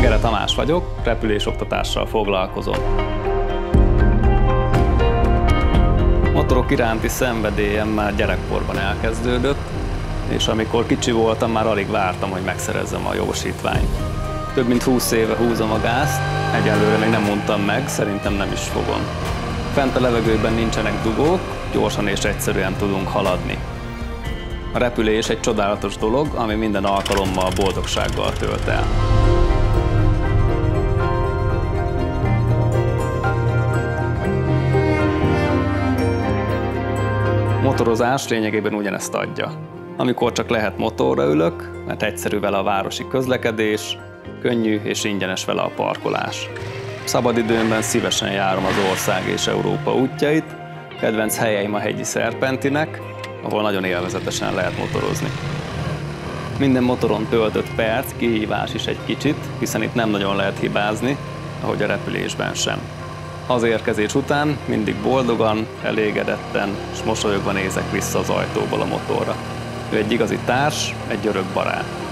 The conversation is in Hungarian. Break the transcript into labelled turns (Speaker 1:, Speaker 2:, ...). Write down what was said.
Speaker 1: Gere Tamás vagyok, repülésoktatással foglalkozom. Motorok iránti szenvedélyem már gyerekkorban elkezdődött, és amikor kicsi voltam, már alig vártam, hogy megszerezzem a jogosítványt. Több mint 20 éve húzom a gázt, egyelőre még nem mondtam meg, szerintem nem is fogom. Fent a levegőben nincsenek dugók, gyorsan és egyszerűen tudunk haladni. A repülés egy csodálatos dolog, ami minden alkalommal boldogsággal tölt el. Motorozás lényegében ugyanezt adja. Amikor csak lehet motorra ülök, mert egyszerű vele a városi közlekedés, könnyű és ingyenes vele a parkolás. Szabadidőmben szívesen járom az ország és Európa útjait, kedvenc helyeim a hegyi Szerpentinek, ahol nagyon élvezetesen lehet motorozni. Minden motoron töltött perc kihívás is egy kicsit, hiszen itt nem nagyon lehet hibázni, ahogy a repülésben sem. Hazérkezés után mindig boldogan, elégedetten és mosolyogva nézek vissza az ajtóból a motorra. Ő egy igazi társ, egy örök barát.